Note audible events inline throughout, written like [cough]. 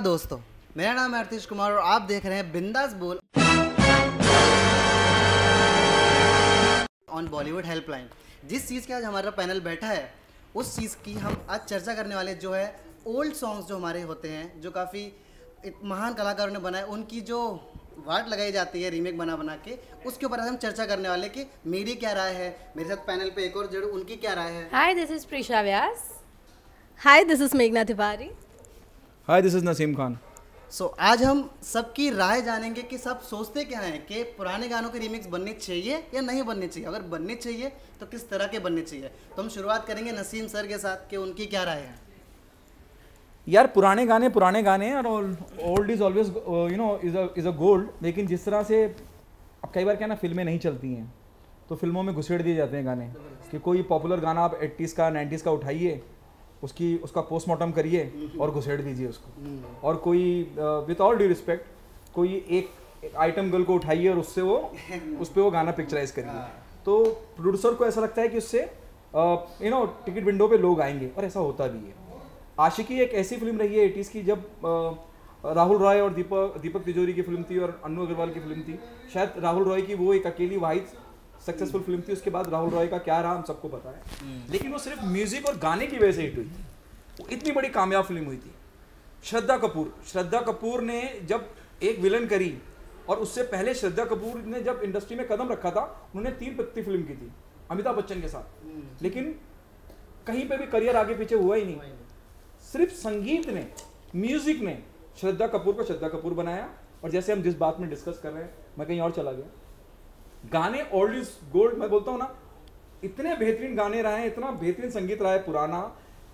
दोस्तों मेरा नाम है आरतीश कुमार और आप देख रहे हैं बिंदास बोल ऑन बॉलीवुड हेल्पलाइन जिस चीज़ के आज हमारा पैनल बैठा है उस चीज़ की हम आज चर्चा करने वाले जो है ओल्ड सॉन्ग्स जो हमारे होते हैं जो काफ़ी महान कलाकारों ने बनाए उनकी जो वाट लगाई जाती है रीमेक बना बना के उसके ऊपर हम चर्चा करने वाले कि मेरी क्या राय है मेरे साथ पैनल पे एक और जड़ उनकी क्या राय है Hi, this is Prisha Vyas. Hi, this is Meghna Tiwari. Hi this is Naseem Khan so आज हम सबकी राय जानेंगे कि सब सोचते क्या हैं कि पुराने गानों के रीमिक्स बनने चाहिए या नहीं बनने चाहिए। अगर बनने चाहिए तो किस तरह के बनने चाहिए? तो हम शुरुआत करेंगे नसीम सर के साथ कि उनकी क्या राय है। यार पुराने गाने पुराने गाने और old is always you know is is a gold लेकिन जिस तरह से अब कई बार क्या ना फ़िल्में नहीं चलती हैं तो फ़िल्मों में घुसेड़ दिए जाते हैं गाने कि कोई पॉपुलर गाना आप एट्टीज़ का नाइन्टीज़ का उठाइए उसकी उसका पोस्टमार्टम करिए और घुसेड़ दीजिए उसको। और कोई विथ ऑल ड्यू रिस्पेक्ट कोई एक आइटम गर्ल को उठाइए और उससे वो [laughs] उस पर वो गाना पिक्चराइज करिए। तो प्रोड्यूसर को ऐसा लगता है कि उससे यू नो टिकट विंडो पे लोग आएँगे और ऐसा होता भी है। आशिकी एक ऐसी फ़िल्म रही है एटीज़ की जब राहुल रॉय और दीपक दीपक तिजोरी की फ़िल्म थी और अनु अग्रवाल की फ़िल्म थी। शायद राहुल रॉय की वो एक अकेली वाहिद सक्सेसफुल फ़िल्म थी उसके बाद राहुल रॉय का क्या रहा हम सबको पता है। लेकिन वो सिर्फ़ म्यूज़िक और गाने की वजह से हिट हुई थी। वो इतनी बड़ी कामयाब फ़िल्म हुई थी। श्रद्धा कपूर श्रद्धा कपूर ने जब एक विलन करी और उससे पहले श्रद्धा कपूर ने जब इंडस्ट्री में कदम रखा था उन्होंने तीन पत्ती फ़िल्म की थी अमिताभ बच्चन के साथ। लेकिन कहीं पे भी करियर आगे पीछे हुआ ही नहीं। सिर्फ़ संगीत ने म्यूज़िक ने श्रद्धा कपूर को श्रद्धा कपूर बनाया और जैसे हम जिस बात में डिस्कस कर रहे हैं मैं कहीं और चला गया। गाने ओल्ड इज़ गोल्ड मैं बोलता हूँ ना इतने बेहतरीन गाने रहे हैं इतना बेहतरीन संगीत रहा है पुराना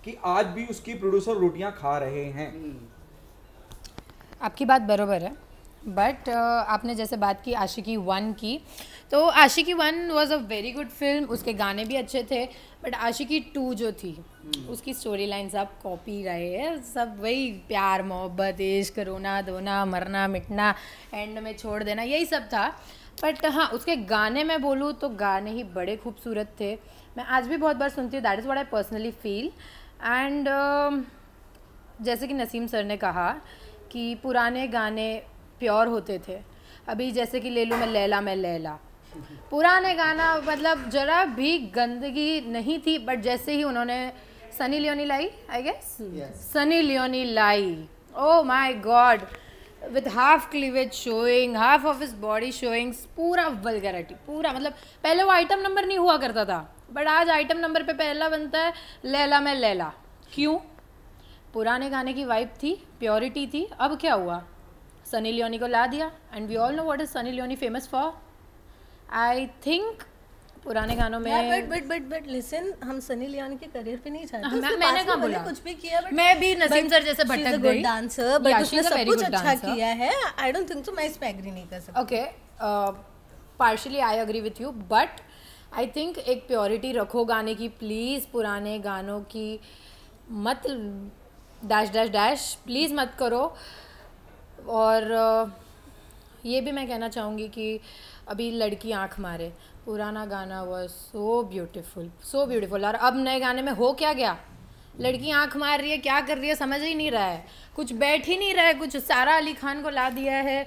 कि आज भी उसकी प्रोड्यूसर रोटियाँ खा रहे हैं। आपकी बात बरोबर है बट आपने जैसे बात की आशिकी वन की तो Aashiqui one was a very good film उसके गाने भी अच्छे थे बट आशिकी टू जो थी उसकी स्टोरी लाइन सब कॉपी रहे हैं सब वही प्यार मोहब्बत इश्क रोना धोना मरना मिटना एंड में छोड़ देना यही सब था। बट हाँ उसके गाने मैं बोलूँ तो गाने ही बड़े खूबसूरत थे। मैं आज भी बहुत बार सुनती हूँ that is what I personally feel and जैसे कि नसीम सर ने कहा कि पुराने गाने प्योर होते थे। अभी जैसे कि ले लूँ मैं लैला मैं लैला। पुराने गाना मतलब जरा भी गंदगी नहीं थी बट जैसे ही उन्होंने सनी लियोनी लाई आई गेस सनी लियोनी लाई। ओ my God with half cleavage showing half of is body showing पूरा वल्गैरिटी पूरा मतलब पहले वो आइटम नंबर नहीं हुआ करता था बट आज आइटम नंबर पे पहला बनता है, लैला में लैला। क्यों? पुराने गाने की वाइब थी प्योरिटी थी, अब क्या हुआ? सनी लियोनी को ला दिया and we all know what is Sunny Leone famous for I think पुराने गानों में। but but but but listen, हम सनी लियोनी के करियर पे नहीं जाते। हाँ, मैं- मैंने कहाँ बोला? कुछ भी किया but मैं भी नसीम सर जैसे भटक गई। dancer, but Yeah, उसने सब कुछ अच्छा किया है। आई डोंट थिंक सो मैं इस पे एग्री नहीं कर सकती। Okay partially I agree with you but I think एक प्योरिटी रखो गाने की प्लीज़ पुराने गानों की। मत डैश डैश डैश प्लीज़ मत करो। और uh, ये भी मैं कहना चाहूँगी कि अभी लड़की आँख मारे। पुराना गाना was so beautiful so beautiful और अब नए गाने में हो क्या गया? लड़की आँख मार रही है क्या कर रही है? समझ ही नहीं रहा है। कुछ बैठ ही नहीं रहा है कुछ सारा अली खान को ला दिया है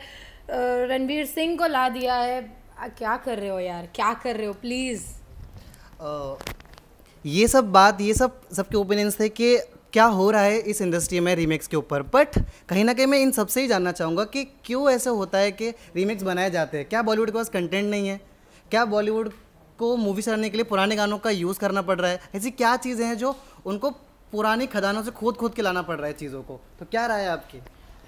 रणवीर सिंह को ला दिया है। आ, क्या कर रहे हो यार? क्या कर रहे हो? प्लीज़ ये सब बात ये सब सबके ओपिनियंस थे कि क्या हो रहा है इस इंडस्ट्री में रीमेक्स के ऊपर। बट कहीं ना कहीं मैं इन सबसे ही जानना चाहूँगा कि क्यों ऐसा होता है कि रीमेक्स बनाए जाते हैं? क्या बॉलीवुड के पास कंटेंट नहीं है? क्या बॉलीवुड को मूवी चलाने के लिए पुराने गानों का यूज़ करना पड़ रहा है? ऐसी क्या चीज़ें हैं जो उनको पुरानी खदानों से खोद खोद के लाना पड़ रहा है चीज़ों को? तो क्या राय है आपकी?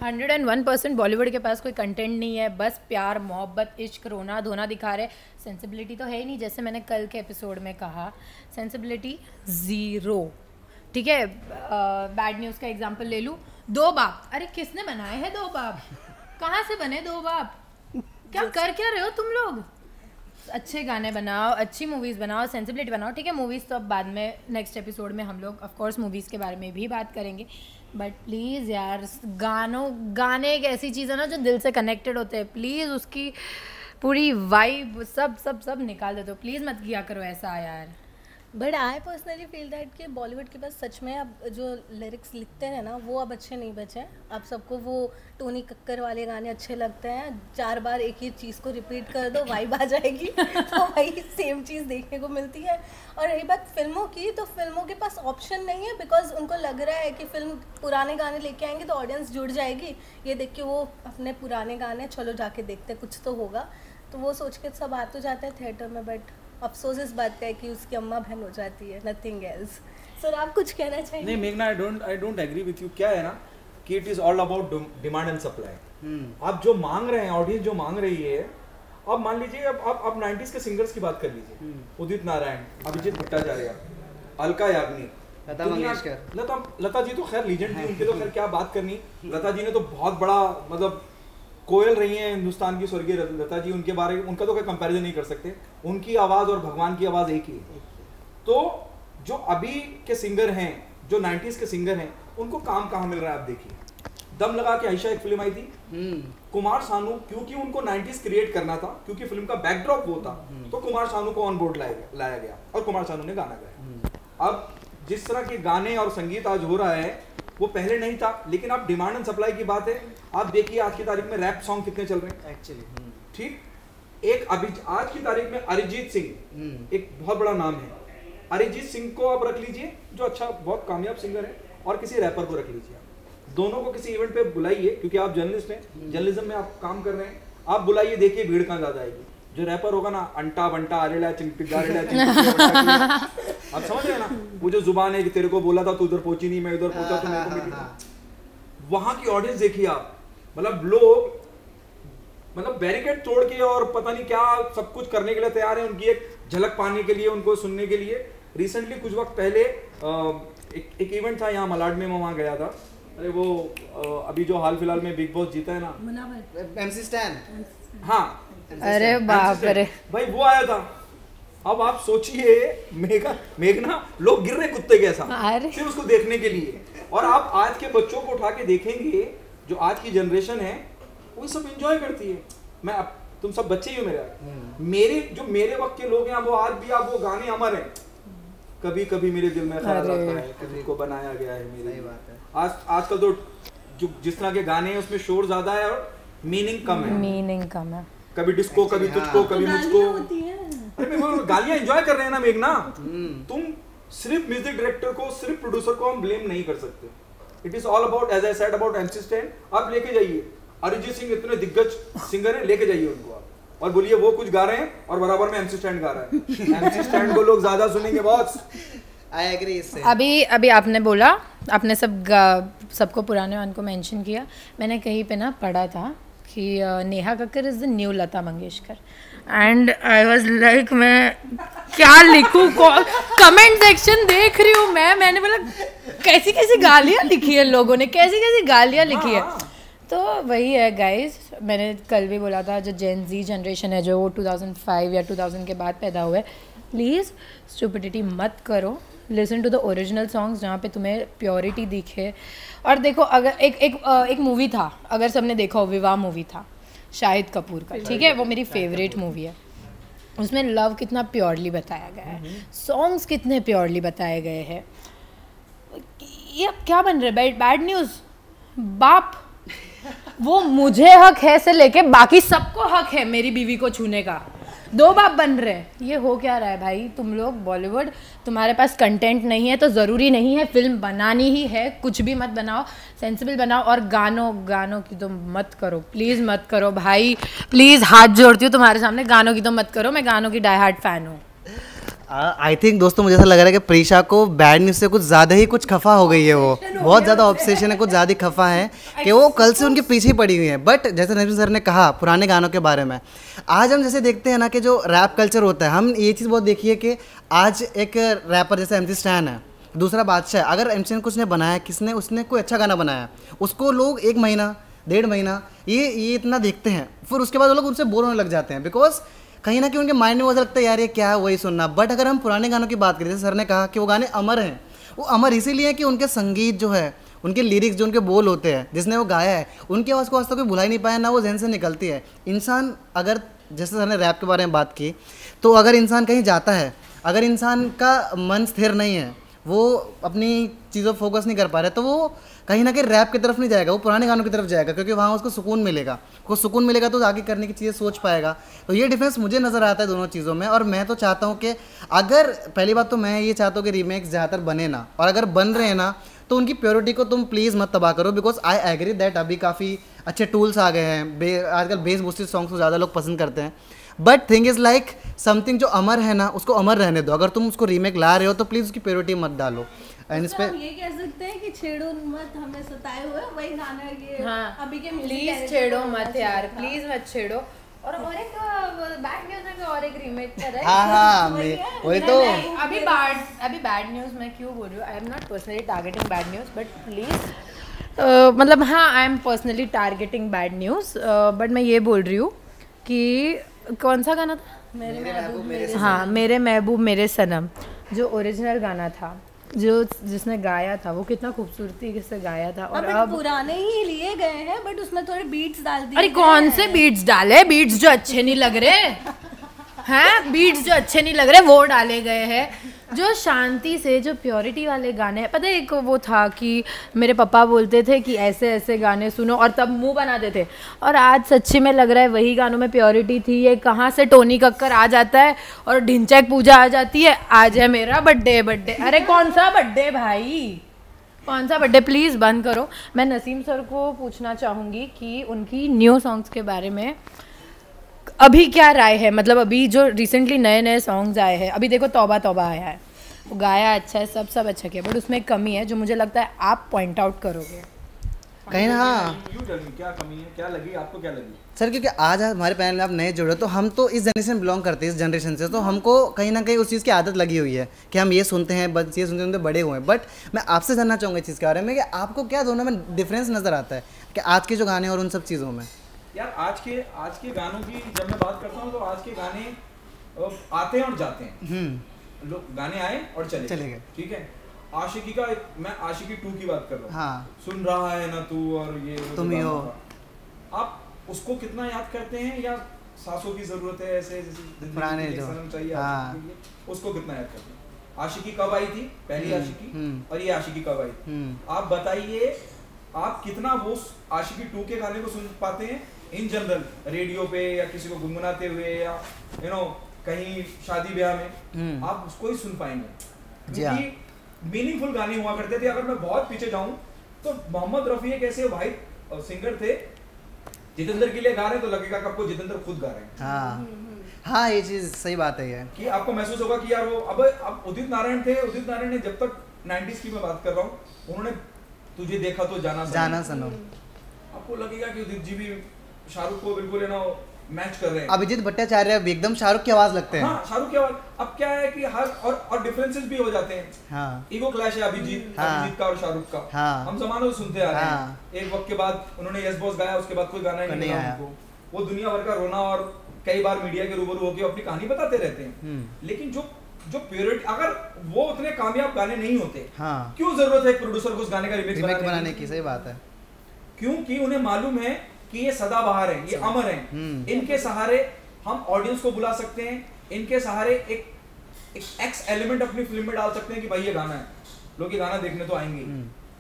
Hundred and one percent Bollywood के पास कोई कंटेंट नहीं है बस प्यार मोहब्बत इश्क रोना धोना दिखा रहे सेंसिबिलिटी तो है ही नहीं जैसे मैंने कल के एपिसोड में कहा। सेंसिबिलिटी ज़ीरो ठीक है? बैड न्यूज़ का एग्ज़ाम्पल ले लूँ। दो बाप। अरे किसने बनाए हैं दो बाप? कहाँ से बने दो बाप? क्या [laughs] कर क्या रहे हो तुम लोग? अच्छे गाने बनाओ, अच्छी मूवीज़ बनाओ सेंसिबिलिटी बनाओ, ठीक है? मूवीज़ तो अब बाद में नेक्स्ट एपिसोड में हम लोग ऑफकोर्स मूवीज़ के बारे में भी बात करेंगे। बट प्लीज़ यार, गानों, गाने एक ऐसी चीज़ है ना जो दिल से कनेक्टेड होते हैं। प्लीज़ उसकी पूरी वाइब सब सब सब निकाल दे दो प्लीज़ मत किया करो ऐसा यार। But I personally feel that कि बॉलीवुड के पास सच में अब जो लिरिक्स लिखते हैं ना, वो अब अच्छे नहीं बचे अब सबको वो टोनी कक्कर वाले गाने अच्छे लगते हैं। चार बार एक ही चीज़ को रिपीट कर दो वाइब आ जाएगी। [laughs] तो वही सेम चीज़ देखने को मिलती है। और रही बात फ़िल्मों की तो फ़िल्मों के पास ऑप्शन नहीं है बिकॉज़ उनको लग रहा है कि फ़िल्म पुराने गाने लेके आएँगे तो ऑडियंस जुड़ जाएगी। ये देख के वो अपने पुराने गाने, चलो जाके देखते कुछ तो होगा। तो वो सोच के सब आ तो जाते हैं थिएटर में बट अफसोस इस बात का है कि उसकी अम्मा बहन हो जाती है नथिंग एल्स सर आप कुछ कहना नहीं मेघना I don't I don't agree with you क्या है ना कि it is all about demand and supply आप जो मांग रहे हैं ऑडियंस जो मांग रही है अब मान लीजिए अब आप आप 90s के सिंगर्स की बात कर लीजिए। उदित नारायण अभिजीत भट्टाचार्य अलका याग्निक। लता मंगेशकर। लता लता जी तो खैर लीजेंड थी उनके तो खैर क्या बात करनी। [laughs] लता जी ने तो बहुत बड़ा मतलब कोयल रही हैं हिंदुस्तान की स्वर्गीय लता जी उनके बारे में उनका तो कोई कंपैरिजन नहीं कर सकते। उनकी आवाज़ और भगवान की आवाज़ एक ही है। तो जो अभी के सिंगर हैं जो 90s के सिंगर हैं उनको काम कहाँ मिल रहा है आप देखिए। दम लगा के आयशा एक फ़िल्म आई थी। हम्म। कुमार सानू क्योंकि उनको 90s क्रिएट करना था क्योंकि फ़िल्म का बैकड्रॉप वो था तो कुमार सानू को ऑन बोर्ड लाया गया लाया गया और कुमार सानू ने गाना गाया। अब जिस तरह के गाने और संगीत आज हो रहा है वो पहले नहीं था लेकिन आप डिमांड एंड सप्लाई की बात है। आप देखिए आज की तारीख में रैप सॉन्ग कितने चल रहे हैं। एक्चुअली ठीक? एक अभी आज की तारीख में अरिजीत सिंह हम्म। एक बहुत बड़ा नाम है। अरिजीत सिंह को आप रख लीजिए जो अच्छा बहुत कामयाब सिंगर है और किसी रैपर को रख लीजिए आप। दोनों को किसी इवेंट पे बुलाइए क्योंकि आप जर्नलिस्ट हैं। जर्नलिज्म में आप काम कर रहे हैं। आप बुलाइए देखिए भीड़ कहाँ ज़्यादा आएगी। जो रैपर होगा ना अंटा बंटा अरेला चिंटिगा अरेला चिंटिगा आप समझ रहे हैं ना? वो जो ज़ुबान है कि तेरे को बोला था तू उधर पहुँची नहीं मैं उधर पहुँचा तो मेरे को मिली वहाँ की ऑडियंस देखिए आप। मतलब लोग मतलब बैरिकेड तोड़ के और पता नहीं क्या सब कुछ करने के लिए तैयार है। उनकी एक झलक पाने के लिए उनको सुनने के लिए। रिसेंटली कुछ वक्त पहले एक एक इवेंट था यहाँ मलाड में मैं वहाँ गया था। अरे वो अभी जो हाल फ़िलहाल में बिग बॉस जीता है ना। एमसी स्टैन हाँ अरे बाप रे भाई वो आया था। अब आप सोचिए मेघा मेघना लोग गिर रहे कुत्ते के साथ। सिर्फ़ उसको देखने के लिए। और आप आज के बच्चों को उठा के देखेंगे जो आज की जनरेशन है वो सब एंजॉय करती है। मैं अब तुम सब बच्चे ही हो मेरा मेरे जो मेरे वक्त के लोग हैं वो आज भी आप वो गाने अमर हैं। कभी कभी मेरे दिल में ख्याल। आता है कभी को बनाया गया है मेरे सही बात है। आज आजकल तो जो जिस तरह के गाने हैं उसमें शोर ज़्यादा है और मीनिंग कम है। मीनिंग कम है। कभी डिस्को कभी तुझको हाँ। कभी मुझको। गालियाँ होती हैं। अरे मैं गालियाँ एंजॉय कर रहे हैं ना मेघना। हम्म। तुम सिर्फ़ म्यूज़िक डायरेक्टर को सिर्फ़ प्रोड्यूसर को हम ब्लेम नहीं कर सकते। It is all about as I said about MC stand आप लेके जाइए। अरिजीत सिंह इतने दिग्गज सिंगर है लेके जाइए उनको आप। और बोलिए वो कुछ गा रहे हैं और बराबर में एमसी स्टैंड गा रहा है। एमसी स्टैंड [laughs] को लोग ज़्यादा सुनेंगे बॉस आई एग्री इससे अभी अभी आपने बोला आपने सब सबको पुराने वन को मेंशन किया। मैंने कहीं पे ना पढ़ा था कि Neha Kakkar is the new Lata Mangeshkar. And I was like मैं क्या लिखूं? कमेंट सेक्शन देख रही हूँ मैं। मैंने बोला कैसी कैसी गालियाँ लिखी है लोगों ने? कैसी कैसी गालियाँ लिखी है? तो वही है गाइस मैंने कल भी बोला था जो जेन जी जनरेशन है जो वो 2005 या 2000 के बाद पैदा हुए प्लीज़ स्टूपिडिटी मत करो. Listen to the original songs जहाँ पे तुम्हें प्योरिटी दिखे. और देखो अगर एक एक एक मूवी था. अगर सबने देखा हो विवाह मूवी था. शाहिद कपूर का. ठीक है? वो मेरी फेवरेट मूवी है. उसमें लव कितना प्योरली बताया गया है. सॉन्ग्स कितने प्योरली बताए गए हैं. ये अब क्या बन रहा है? बैड बैड न्यूज़ बाप! वो मुझे हक है से लेके बाकी सबको हक है मेरी बीवी को छूने का. दो बाप बन रहे हैं। ये हो क्या रहा है भाई? तुम लोग बॉलीवुड तुम्हारे पास कंटेंट नहीं है तो ज़रूरी नहीं है। फ़िल्म बनानी ही है। कुछ भी मत बनाओ। सेंसिबल बनाओ और गानों गानों की तो मत करो। प्लीज़ मत करो भाई। प्लीज़ हाथ जोड़ती हूँ तुम्हारे सामने। गानों की तो मत करो। मैं गानों की डाई हार्ट फ़ैन हूँ। आई थिंक दोस्तों मुझे ऐसा लग रहा है कि प्रीशा को बैड न्यूज़ से कुछ ज़्यादा ही कुछ खफा हो गई है वो। बहुत ज़्यादा ऑब्सेशन है कुछ ज़्यादा ही खफा है कि वो कल से उनके पीछे ही पड़ी हुई है। बट जैसे नवीन सर ने कहा पुराने गानों के बारे में आज हम जैसे देखते हैं ना कि जो रैप कल्चर होता है हम ये चीज़ बहुत देखिए कि आज एक रैपर जैसे एम सी स्टैन है दूसरा बादशाह है। अगर एम ने कुछ ने बनाया किसने उसने कोई अच्छा गाना बनाया उसको लोग एक महीना डेढ़ महीना ये ये इतना देखते हैं फिर उसके बाद वो लोग उनसे बोर होने लग जाते हैं। बिकॉज़ कहीं ना कहीं उनके माइंड में वो लगता है, यार, ये क्या है, वही सुनना। बट अगर हम पुराने गानों की बात करें, जैसे सर ने कहा कि वो गाने अमर हैं, वो अमर इसीलिए कि उनके संगीत जो है, उनके लिरिक्स जो उनके बोल होते हैं, जिसने वो गाया है, उनकी आवाज़ को आज तक कोई भुला ही नहीं पाया, ना वो जहन से निकलती है। इंसान अगर, जैसे सर ने रैप के बारे में बात की तो अगर इंसान कहीं जाता है, अगर इंसान का मन स्थिर नहीं है, वो अपनी चीज़ों पर फोकस नहीं कर पा रहा है तो वो कहीं ना कहीं रैप की तरफ़ नहीं जाएगा, वो पुराने गानों की तरफ़ जाएगा, क्योंकि वहाँ उसको सुकून मिलेगा। उसको सुकून मिलेगा तो आगे करने की चीज़ें सोच पाएगा। तो ये डिफरेंस मुझे नज़र आता है दोनों चीज़ों में, और मैं तो चाहता हूँ कि अगर, पहली बात तो मैं ये चाहता हूँ कि रीमेक्स ज़्यादातर बने ना, और अगर बन रहे ना तो उनकी प्योरिटी को तुम प्लीज़ मत तबाह करो बिकॉज़ आई एग्री दैट अभी काफ़ी अच्छे टूल्स आ गए हैं, बे, आजकल बेस बूस्टेड सॉन्ग्स को ज़्यादा लोग पसंद करते हैं। But thing is like something जो अमर है ना, उसको अमर रहने दो। अगर तुम उसको रीमेक ला रहे हो तो प्लीज़ उसकी प्योरिटी मत डालो। एंड इस तो पे ये कह सकते हैं कि छेड़ो मत हमें सताए हुए वही गाना ये हाँ अभी के प्लीज़ छेड़ो मत यार प्लीज़ मत छेड़ो। और और एक बैड न्यूज़ है कि और एक रीमेक कर रहा है हाँ हाँ। मैं- [laughs] वही तो अभी बैड अभी बैड न्यूज़ मैं क्यों बोल रही हूँ? I am not personally targeting bad news but please मतलब हाँ I am personally targeting bad news but मैं ये बोल रही हूँ कि कौन सा गाना था? मेरे महबूब मेरे हाँ मेरे महबूब मेरे सनम जो ओरिजिनल गाना था। जो जिसने गाया था वो कितना खूबसूरती से गाया था और अब पुराने ही लिए गए हैं बट उसमें थोड़े बीट्स डाल दिए अरे कौन से बीट्स डाले? बीट्स जो अच्छे नहीं लग रहे। [laughs] हैं? बीट्स जो अच्छे नहीं लग रहे, वो डाले गए हैं। जो शांति से, जो प्योरिटी वाले गाने हैं। पता है, एक वो था कि मेरे पापा बोलते थे कि ऐसे ऐसे गाने सुनो और तब मुँह बनाते थे। और आज सच्ची में लग रहा है, वही गानों में प्योरिटी थी ये। कहाँ से टोनी कक्कर आ जाता है और ढिंचैक पूजा आ जाती है? आज है मेरा बर्थडे बर्थडे अरे, कौन सा बर्थडे भाई? कौन सा बर्थडे प्लीज़ बंद करो। मैं नसीम सर को पूछना चाहूँगी कि उनकी न्यू सॉन्ग्स के बारे में अभी क्या राय है? मतलब अभी जो रिसेंटली नए नए सॉन्ग्स आए हैं अभी देखो तौबा तौबा आया है। वो गाया अच्छा है सब सब अच्छा किया बट उसमें एक कमी है जो मुझे लगता है आप पॉइंट आउट करोगे। कहीं ना हाँ। यू टेल मी क्या कमी है? क्या लगी? आपको क्या लगी? सर क्योंकि आज हमारे पैनल में आप नए जुड़े तो हम तो इस जनरेशन बिलोंग करते हैं इस जनरेशन से। तो हमको कहीं ना कहीं उस चीज़ की आदत लगी हुई है कि हम ये सुनते हैं बस ये सुनते सुनते बड़े हुए हैं। बट मैं आपसे जानना चाहूँगा इस चीज़ के बारे में कि आपको क्या दोनों में डिफरेंस नज़र आता है? कि आज के जो गाने और उन सब चीज़ों में? यार आज के आज के गानों की जब मैं बात करता हूँ तो आज के गाने आते हैं और जाते हैं। हम्म। लोग गाने आए और चले चले गए। ठीक है? आशिकी का मैं आशिकी टू की बात कर रहा हूँ। हाँ। सुन रहा है ना तू और ये तुम ही हो। आप उसको कितना याद करते हैं या सासों की ज़रूरत है ऐसे जैसे पुराने जो- चाहिए हाँ। उसको कितना याद करते हैं? आशिकी कब आई थी? पहली हम्म, आशिकी। हम्म। और ये आशिकी कब आई थी? आप बताइए आप कितना वो आशिकी टू के गाने को सुन पाते हैं? इन जनरल रेडियो पे या किसी को गुनगुनाते हुए या यू नो कहीं शादी ब्याह में हम्म। आप उसको ही सुन पाएँगे। हाँ। क्योंकि मीनिंगफुल गाने हुआ करते थे। अगर मैं बहुत पीछे जाऊँ तो मोहम्मद रफी एक ऐसे वाइट सिंगर थे। जितेंद्र के लिए गा रहे हैं तो लगेगा कि आपको जितेंद्र खुद गा रहे हैं। हाँ। हाँ ये चीज़ सही बात है ये। कि आपको महसूस होगा कि यार वो अब अब उदित नारायण थे। उदित नारायण ने जब तक 90s की मैं बात कर रहा हूँ उन्होंने तुझे देखा तो जाना जाना सनम। आपको लगेगा कि उदित जी भी शाहरुख को बिल्कुल है ना मैच कर रहे हैं। अभिजीत भट्टाचार्य एकदम शाहरुख की आवाज़ लगते हैं। हाँ शाहरुख की आवाज़। अब क्या है कि हर और और डिफरेंसेस भी हो जाते हैं। हाँ। ईगो क्लैश है अभिजीत हाँ। अभिजीत का और शाहरुख का। हाँ। हम जमानों से सुनते आ रहे हाँ। हैं। एक वक्त के बाद उन्होंने यस बॉस गाया उसके बाद कोई गाना ही नहीं आया। उनको वो दुनिया भर का रोना और कई बार मीडिया के रूबरू होकर अपनी कहानी बताते रहते हैं। हम्म। लेकिन जो जो प्योरिटी अगर वो उतने कामयाब गाने नहीं होते हाँ। क्यों ज़रूरत है एक प्रोड्यूसर को उस गाने का रिमिक्स रिमेक बनाने की? सही बात है। क्योंकि उन्हें मालूम है कि ये सदाबहार है ये अमर है। हम्म। इनके सहारे हम ऑडियंस को बुला सकते हैं इनके सहारे एक एक एक्स एलिमेंट अपनी फ़िल्म में डाल सकते हैं कि भाई ये गाना है। लोग ये गाना देखने तो आएँगे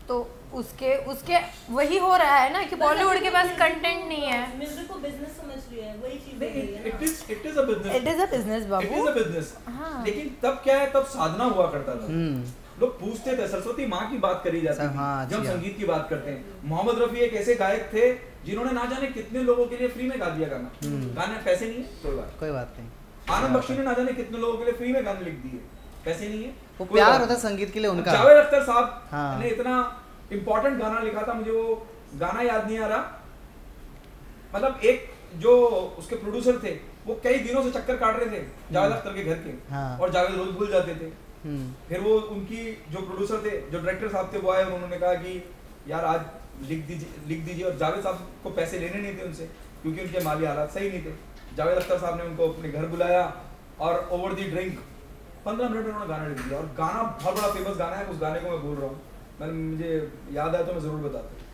तो उसके उसके वही हो रहा है ना कि बॉलीवुड के पास कंटेंट नहीं है। म्यूज़िक को बिज़नेस समझ लिया है वही चीज़ हो है it ना। is it is a it is a business Babu. is a business हाँ। लेकिन तब क्या है तब साधना हुआ करता था। हम्म। लोग पूछते थे सरस्वती माँ की बात करी जाती सर, थी हाँ, जब हाँ। संगीत की बात करते हैं। मोहम्मद रफी एक ऐसे गायक थे जिन्होंने ना जाने कितने लोगों के लिए फ्री में गा दिया गाना हम्म। गाने पैसे नहीं है? कोई बात कोई बात नहीं। आनंद बख्शी ने ना जाने कितने लोगों के लिए फ्री में गाने लिख दिए। पैसे नहीं है। वो प्यार होता संगीत के लिए उनका। जावेद अख्तर साहब हाँ। ने इतना इम्पोर्टेंट गाना लिखा था मुझे वो गाना याद नहीं आ रहा। मतलब एक जो उसके प्रोड्यूसर थे वो कई दिनों से चक्कर काट रहे थे जावेद अख्तर के घर के। हाँ। और जावेद रोज भूल जाते थे। हम्म। फिर वो उनकी जो प्रोड्यूसर थे जो डायरेक्टर साहब थे वो आए उन्होंने कहा कि यार आज लिख दीजिए लिख दीजिए और जावेद साहब को पैसे लेने नहीं थे उनसे क्योंकि उनके माली हालात सही नहीं थे। जावेद अख्तर साहब ने उनको अपने घर बुलाया और ओवर दी ड्रिंक पंद्रह मिनट में उन्होंने गाना लिख दिया। और गाना बहुत बड़ा फ़ेमस गाना है उस गाने को मैं बोल रहा हूँ। मैंने मुझे याद आया तो मैं ज़रूर बताता हूँ।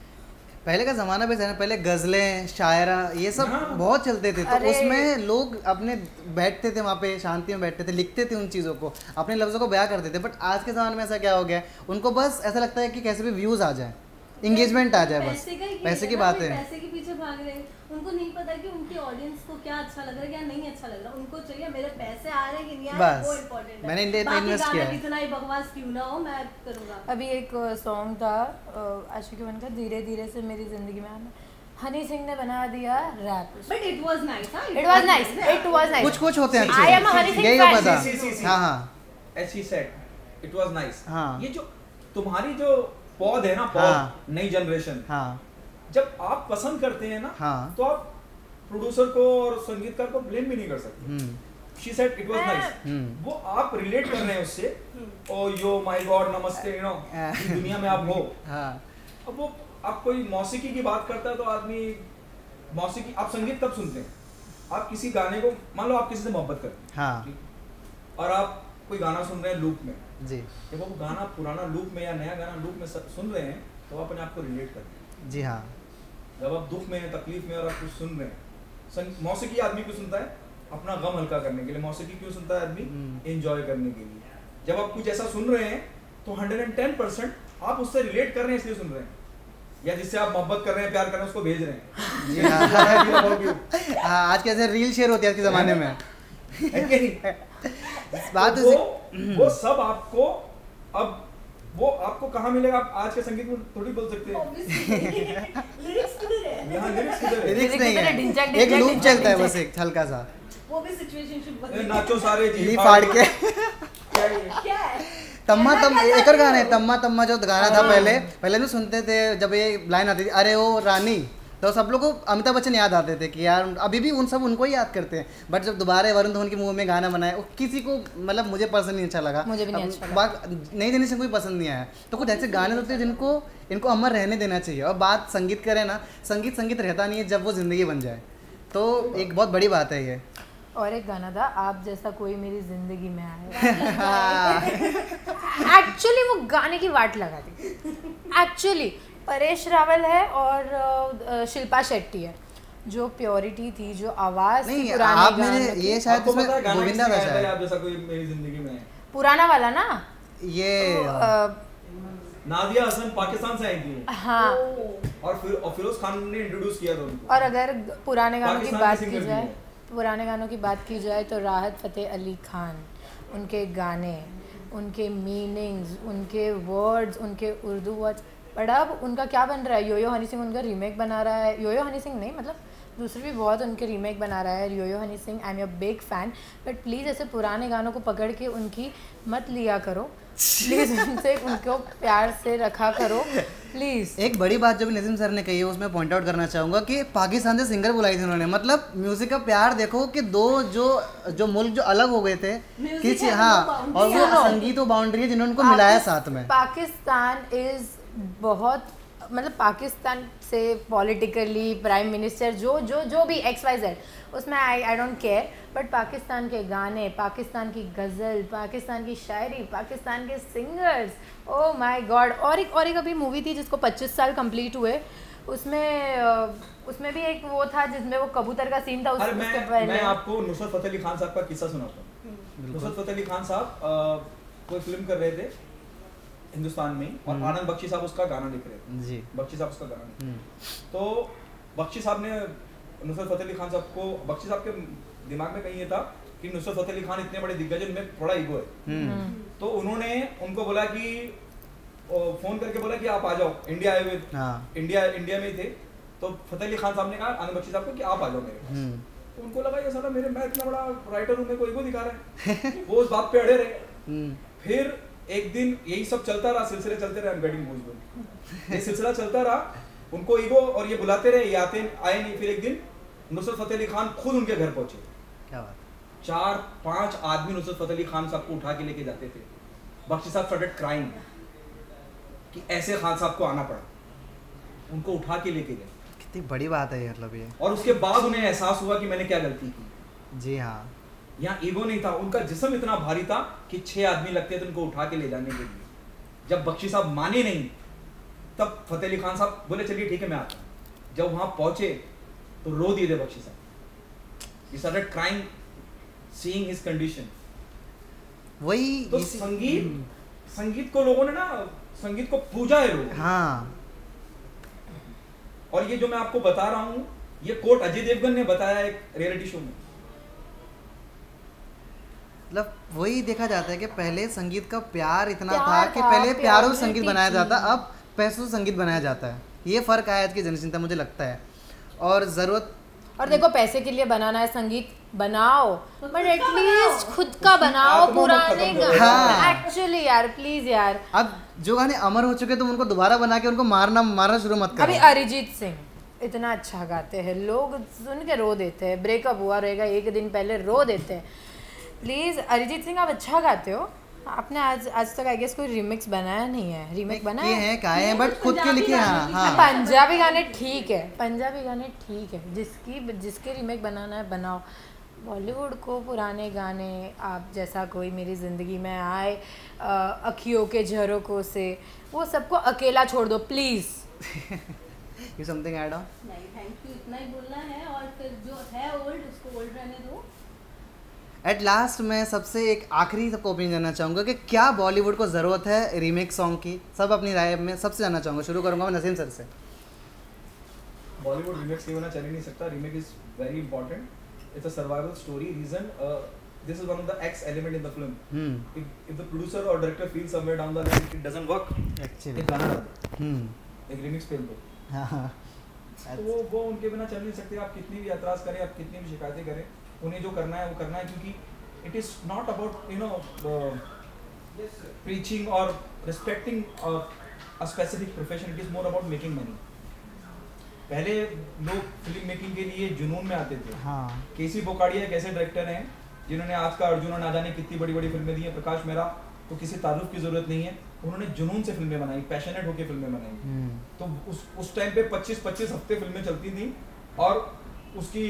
पहले का जमाना भी ना पहले गजलें शायरा ये सब हाँ। बहुत चलते थे। तो उसमें लोग अपने बैठते थे वहाँ पे शांति में बैठते थे लिखते थे उन चीज़ों को अपने लफ्ज़ों को बयां करते थे। बट आज के ज़माने में ऐसा क्या हो गया उनको बस ऐसा लगता है कि कैसे भी व्यूज़ आ जाए। इंगेजमेंट आ जाए बस। पैसे का पैसे की बात है। पैसे के पीछे भाग रहे हैं। उनको नहीं पता कि उनकी ऑडियंस को क्या अच्छा लग रहा है क्या नहीं अच्छा लग रहा। उनको चाहिए मेरे पैसे आ रहे हैं कि नहीं आ रहे वो इम्पोर्टेंट है। मैंने इंडिया में बाकी किया है। कितना ही बकवास क्यों ना हो मैं करूँगा। अभी एक सॉन्ग था आशिकी वन का धीरे धीरे से मेरी ज़िंदगी में आना। हनी सिंह ने बना दिया rap but it was nice हाँ it was nice it was nice कुछ कुछ होते हैं am a Honey अच्छे यही पता. हाँ हाँ। As he said it was nice हाँ। ये जो तुम्हारी जो पौध है ना पौध हाँ। नई जनरेशन। हाँ। जब आप पसंद करते हैं ना हाँ। तो आप प्रोड्यूसर को और संगीतकार को ब्लेम भी नहीं कर सकते। हम्म। She said it was nice hmm. वो आप रिलेट कर रहे हैं उससे ओ yo my God namaste you know दुनिया में आप हो। हाँ। अब वो आप कोई मौसीकी की बात करता है तो आदमी मौसीकी आप संगीत कब सुनते हैं? आप किसी गाने को मान लो आप किसी से मोहब्बत करते हाँ। हैं। और आप कोई गाना सुन रहे हैं लूप में। जी। जब वो गाना पुराना लूप में या नया गाना लूप में सुन रहे हैं तो आप अपने आप को रिलेट करते हैं। जी हाँ। जब आप दुख में हैं तकलीफ़ में और आप कुछ सुन रहे हैं मौसीकी आदमी क्यों सुनता है? अपना गम हल्का करने के लिए। मौसीकी क्यों सुनता है आदमी? हम्म। एंजॉय करने के लिए। जब आप कुछ ऐसा सुन रहे हैं तो 110 परसेंट आप उससे रिलेट कर रहे हैं इसलिए सुन रहे हैं। या जिससे आप मोहब्बत कर रहे हैं प्यार कर रहे हैं उसको भेज रहे हैं। [laughs] हाँ. हाँ आज कैसे रील शेयर होती है आज के ज़माने में? बात तो वो वो सब आपको अब वो आपको कहाँ मिलेगा? आप आज के संगीत में थोड़ी बोल सकते हैं। लिरिक्स [laughs] किधर है? यहाँ लिरिक्स किधर है? लिरिक्स नहीं है। एक लूप चलता है बस एक हल्का सा। वो भी सिचुएशनशिप नाचो सारे जी फाड़ के। क्या है तम्मा तम एक और गाना है? तम्मा तम्मा जो गाना था पहले पहले भी सुनते थे जब ये लाइन आती थी अरे ओ रानी। तो सब लोग को अमिताभ बच्चन याद आते थे कि यार अभी भी उन सब उनको ही याद करते हैं। बट जब दोबारा वरुण धवन की मूवी में गाना बनाया वो किसी को मतलब मुझे पर्सनली नहीं अच्छा लगा। मुझे भी नहीं अच्छा लगा। बात नई जनरेशन को भी पसंद नहीं आया। तो कुछ ऐसे गाने होते हैं जिनको इनको अमर रहने देना चाहिए। और बात संगीत करें ना संगीत संगीत रहता नहीं है जब वो ज़िंदगी बन जाए। तो एक बहुत बड़ी बात है ये। और एक गाना था आप जैसा कोई मेरी ज़िंदगी में [laughs] हाँ। आए एक्चुअली वो गाने की वाट लगा दी। एक्चुअली परेश रावल है और शिल्पा शेट्टी है जो प्योरिटी थी जो आवाज़ थी पुराने आप की। ये शायद आपको इसमें गोविंदा था शायद। आप जैसा कोई मेरी ज़िंदगी में? है पुराना वाला ना? ये नादिया हसन पाकिस्तान से आई थी हाँ। और फिर और फिरोज खान ने इंट्रोड्यूस किया था उनको। और अगर पुराने गानों की बात की की जाए पुराने गानों की बात की जाए तो राहत फ़तेह अली खान उनके गाने उनके मीनिंग्स उनके वर्ड्स उनके उर्दू वर्ड्स बट अब उनका क्या बन रहा है? योयो हनी सिंह उनका रीमेक बना रहा है। योयो हनी सिंह नहीं मतलब दूसरे भी बहुत उनके रीमेक बना रहा है। Yo Yo Honey Singh I am your big fan but please ऐसे पुराने गानों को पकड़ के उनकी मत लिया करो। प्लीज़ [laughs] उनसे उनको प्यार से रखा करो। प्लीज़ एक बड़ी बात जो भी नजीम सर ने कही है उसमें पॉइंट आउट करना चाहूँगा कि पाकिस्तान से सिंगर बुलाई थी उन्होंने। मतलब म्यूज़िक का प्यार देखो कि दो जो जो मुल्क जो अलग हो गए थे किसी हाँ और वो संगीत वो बाउंड्री है जिन्होंने उनको मिलाया साथ में। पाकिस्तान इज़ बहुत मतलब पाकिस्तान से पॉलिटिकली प्राइम मिनिस्टर जो जो जो भी एक्स वाई जेड उसमें I I don't care but Pakistan के गाने पाकिस्तान की गज़ल पाकिस्तान की शायरी पाकिस्तान के सिंगर्स ओ माय गॉड और एक और एक अभी मूवी थी जिसको 25 साल कंप्लीट हुए उसमें उसमें भी एक वो था जिसमें वो कबूतर का सीन था उस, अरे उसके पहले। मैं आपको नुसरत फतेह अली खान साहब का किस्सा सुनाता हूँ। नुसरत फतेह अली खान साहब कोई फ़िल्म कर रहे थे हिंदुस्तान में और हम्म। आनंद बख्शी साहब उसका गाना लिख रहे थे। जी। बख्शी साहब उसका गाना हम्म। तो बख्शी साहब ने नुसरत फतेह अली खान साहब को बख्शी साहब के दिमाग में कहीं ये था कि नुसरत फतेह अली खान इतने बड़े दिग्गज हैं, उनमें थोड़ा ईगो है। हम्म, तो उन्होंने उनको बोला कि फ़ोन करके बोला कि आप आ जाओ इंडिया आए हुए हाँ। इंडिया इंडिया में ही थे। तो फतेह अली खान साहब ने कहा आनंद बख्शी साहब को कि आप आ जाओ मेरे पास। तो उनको लगा ये साला मेरे मैं इतना बड़ा राइटर हूँ मेरे को ईगो दिखा रहा है। [laughs] वो उस बात पे अड़े रहे। फिर एक दिन यही सब चलता रहा सिलसिले चलते रहे गेटिंग भोजपुर ये सिलसिला चलता रहा उनको ईगो और ये बुलाते रहे ये आते आए नहीं फिर एक दिन नुसरत फतेह अली खान खुद उनके घर पहुँचे। क्या बात चार पाँच आदमी नुसरत फतेह अली खान साहब को उठा के लेके जाते थे। बख्शी साहब स्टार्टेड क्राइम कि ऐसे खान साहब को आना पड़ा। उनको उठा के लेके गए। कितनी बड़ी बात है मतलब ये। और उसके बाद उन्हें एहसास हुआ कि मैंने क्या गलती की। जी हाँ। यहाँ ईगो नहीं था उनका जिसम इतना भारी था कि छह आदमी लगते थे उनको उठा के ले जाने के लिए। जब बख्शी साहब माने नहीं तब फतेह अली खान साहब बोले चलिए ठीक है मैं आता हूँ। जब वहाँ पहुँचे तो रो दिए थे बख्शी साहब। Crying seeing his condition वही तो संगीत संगीत को लोगों ने ना संगीत को पूजा है लोग हाँ। और ये जो मैं आपको बता रहा हूँ ये कोट अजय देवगन ने बताया एक रियलिटी शो में। मतलब वही देखा जाता है कि पहले संगीत का प्यार इतना प्यार था कि पहले प्यारों से संगीत बनाया जाता अब पैसों से संगीत बनाया जाता है। ये फ़र्क आया आज की का मुझे लगता है। और ज़रूरत और देखो पैसे के लिए बनाना है संगीत बनाओ बट एटलीस्ट खुद का बनाओ पुराने खत्म हाँ। एक्चुअली यार प्लीज़ यार। अब जो गाने अमर हो चुके तुम उनको दोबारा बना के उनको मारना मारना शुरू मत करो। अभी अरिजीत सिंह इतना अच्छा गाते हैं। लोग सुन के रो देते हैं। ब्रेकअप हुआ रहेगा एक दिन पहले रो देते हैं। प्लीज़ अरिजीत सिंह आप अच्छा गाते हो। आपने आज आज तक आई गेस कोई रिमिक्स बनाया नहीं है। रीमेक बनाया? है? हैं काहे हैं बट खुद के लिखे हाँ हाँ पंजाबी गाने ठीक है। पंजाबी गाने ठीक है। जिसकी जिसके रीमेक बनाना है बनाओ। बॉलीवुड को पुराने गाने आप जैसा कोई मेरी ज़िंदगी में आए अ, अखियों के झरोकों से वो सबको अकेला छोड़ दो please you something add on नहीं थैंक यू इतना ही बोलना है और फिर जो है ओल्ड उसको ओल्ड रहने दो एट लास्ट मैं सबसे एक आखिरी सबको ओपिनियन जानना चाहूँगा कि क्या बॉलीवुड को ज़रूरत है रीमेक सॉन्ग की? सब अपनी राय में सबसे जानना चाहूँगा। शुरू करूँगा मैं नसीम सर से। बॉलीवुड रीमेक्स के बिना चल ही नहीं सकता। Remake is very important it's a survival story reason this is one of the X element in the film hmm if if the producer or director feels somewhere down the line it doesn't work. Actually एक गाना डाल दो, हम्म एक दो तो वो वो उनके बिना चल नहीं सकते। आप कितनी भी एतराज़ करें आप कितनी भी शिकायतें करें उन्हें जो करना है वो करना है क्योंकि it is not about you know preaching or respecting a, a specific profession. It is more about making money. पहले लोग फ़िल्म मेकिंग के लिए जुनून में आते थे। हाँ। केसी बोकाड़िया एक ऐसे डायरेक्टर हैं जिन्होंने आज का अर्जुन और ना जाने कितनी बड़ी बड़ी फ़िल्में दी हैं। प्रकाश मेहरा को किसी तारुफ की ज़रूरत नहीं है। उन्होंने जुनून से फ़िल्में बनाई पैशनेट होकर फ़िल्में बनाई। हम्म। तो उस उस टाइम पे 25 25 हफ़्ते फ़िल्में चलती थी और उसकी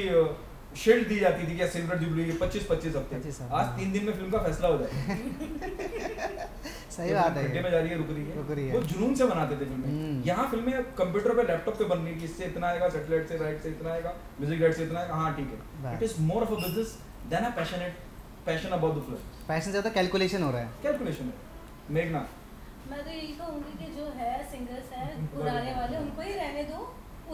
शील्ड दी जाती थी क्या? सिल्वर जुबली 25 25 हफ़्ते। 25 हफ़्ते, आज। तीन दिन में फ़िल्म का फैसला हो जाए [laughs] सही बात है में जा रही है रुक रही है। रुक रही है। वो जुनून से बनाते थे फ़िल्में। हम्म। यहाँ फ़िल्में कंप्यूटर पे लैपटॉप पे बन रही है इससे इतना आएगा सैटेलाइट से राइट से इतना आएगा म्यूज़िक राइट से इतना आएगा। हाँ ठीक है। It is more of a business than a passionate passion about the film passion ज़्यादा कैलकुलेशन हो रहा है। कैलकुलेशन है। मेघना। मैं तो यही कहूँगी कि जो है सिंगर्स हैं [laughs] पुराने वाले उनको ही रहने दो।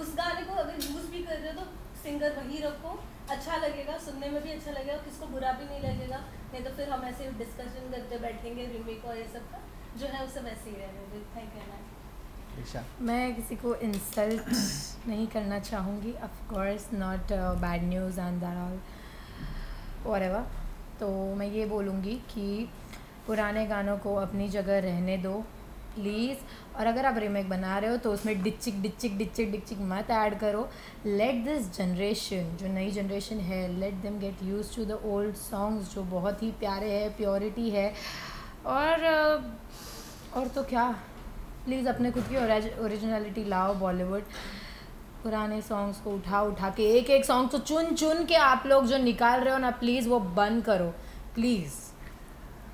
उस गाने को अगर यूज़ भी कर रहे हो तो सिंगर वही रखो। अच्छा लगेगा सुनने में भी अच्छा लगेगा किसको बुरा भी नहीं लगेगा। नहीं तो फिर हम ऐसे डिस्कशन करते बैठेंगे रिमेक और ये सब का जो है उसे वैसे ही रहने दो इतना ही कहना मैं किसी को इंसल्ट नहीं करना चाहूँगी of course not bad news and that all और तो मैं ये बोलूँगी कि पुराने गानों को अपनी जगह रहने दो प्लीज़। और अगर आप रीमेक बना रहे हो तो उसमें डिचिक डिचिक डिचिक डिचिक मत ऐड करो। लेट दिस जनरेशन जो नई जनरेशन है let them get use to the old songs जो बहुत ही प्यारे हैं प्योरिटी है। और और तो क्या? प्लीज़ अपने खुद की ओरिजिनलिटी लाओ बॉलीवुड पुराने सॉन्ग्स को उठा उठा के एक एक सॉन्ग को चुन चुन के आप लोग जो निकाल रहे हो ना प्लीज़ वो बंद करो। प्लीज़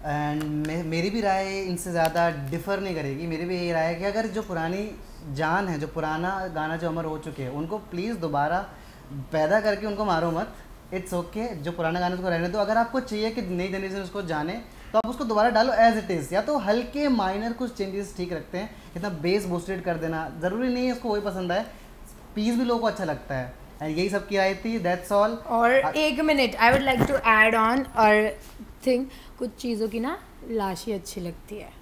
एंड मेरी भी राय इनसे ज़्यादा डिफर नहीं करेगी। मेरी भी यही राय है कि अगर जो पुरानी जान है जो पुराना गाना जो अमर हो चुके हैं उनको प्लीज़ दोबारा पैदा करके उनको मारो मत। इट्स ओके okay, जो पुराना गाना उसको रहने दो। अगर आपको चाहिए कि नई जनरेशन उसको जाने तो आप उसको दोबारा डालो एज इट इज़ या तो हल्के माइनर कुछ चेंजेस ठीक रखते हैं इतना बेस बूस्टेड कर देना। ज़रूरी नहीं है उसको वही पसंद आए। पीस भी लोगों को अच्छा लगता है। एंड यही सब की राय थी दैट्स ऑल और एक minute I would like to add on और थिंक कुछ चीज़ों की ना लाश ही अच्छी लगती है।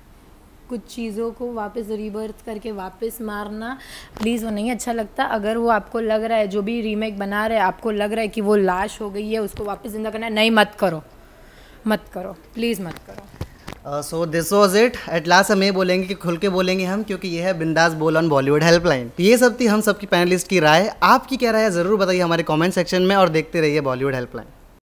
कुछ चीज़ों को वापस रीबर्थ करके वापस मारना प्लीज़ वो नहीं अच्छा लगता। अगर वो आपको लग रहा है, जो भी रीमेक बना रहे हैं, आपको लग रहा है कि वो लाश हो गई है, उसको वापस ज़िंदा करना है, नहीं, मत करो। मत करो। प्लीज़ मत करो। So this was it at last हम ये बोलेंगे कि खुल के बोलेंगे हम, क्योंकि ये है बिंदास बोल ऑन बॉलीवुड हेल्पलाइन ये सब थी हम सबकी पैनलिस्ट की राय। आपकी क्या राय है, ज़रूर बताइए हमारे कमेंट सेक्शन में और देखते रहिए बॉलीवुड हेल्पलाइन